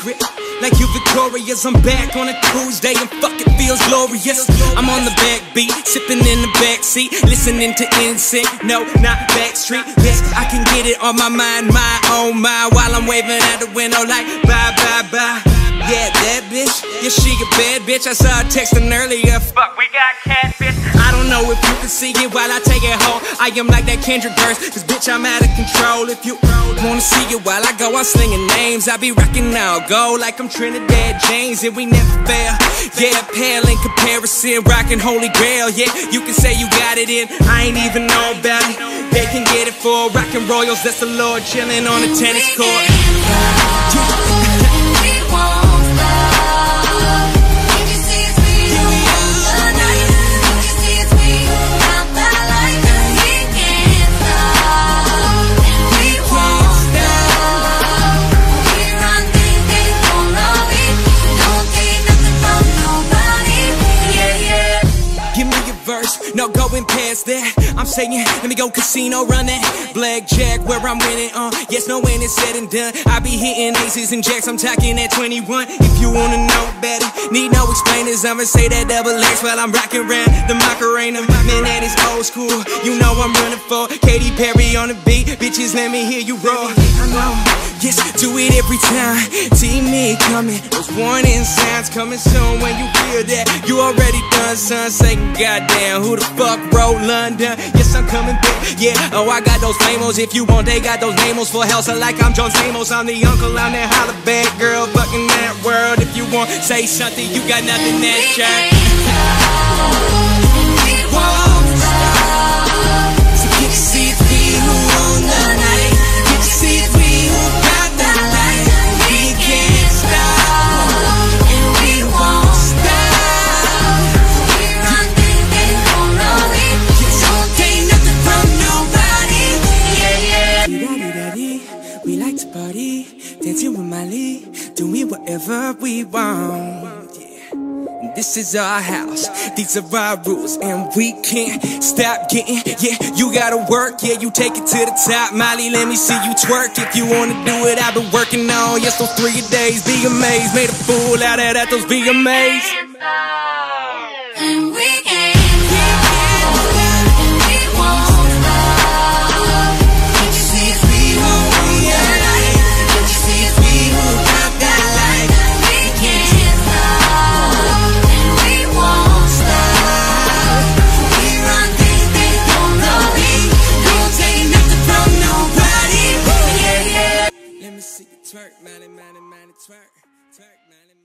secret. Like you victorious, I'm back on a Tuesday and fuck it feels glorious. I'm on the backbeat, sipping in the backseat, listening to NSYNC. No, not Backstreet. Yes, I can get it on my mind, my oh, own mind, while I'm waving out the window like bye bye bye. Yeah, that bitch. Yeah, she a bad bitch. I saw her texting earlier. Fuck, we got catfish. I don't know if you can see it while I take it home. I am like that Kendrick verse, cause bitch, I'm out of control. If you wanna see it while I go, I'm slinging names. I be rocking now, go like I'm Trinidad James, and we never fail. Yeah, pale in comparison, rocking Holy Grail. Yeah, you can say you got it in, I ain't even know about it. They can get it for rockin' royals, that's the Lorde chillin' on the tennis court. That. I'm saying, let me go casino running. Blackjack where I'm winning, uh. Yes, no when it's said and done. I be hitting aces and jacks, I'm talking at 21. If you wanna know better, need no explainers. I'ma say that double X while I'm rocking around the Macarena. My man, that is old school. You know I'm running for Katy Perry on the beat. Bitches, let me hear you roar. I know. Yes, do it every time. See me coming. Those warning signs coming soon when you feel that. You already Say, goddamn, who the fuck wrote London? Yes, I'm coming back. Yeah, oh, I got those famos. If you want, they got those namos for hell. So like I'm John Stamos. I'm the uncle. I'm that holla bad girl. Fucking that world. If you want, say something. You got nothing that shine. So dancing with Molly, doing whatever we want. Yeah. This is our house, these are our rules, and we can't stop getting. Yeah, you gotta work, yeah, you take it to the top. Molly, let me see you twerk. If you wanna do it, I've been working on. Yes, those three days, be amazed. Made a fool out of that, those be amazed. trying to twerk, twerk, man.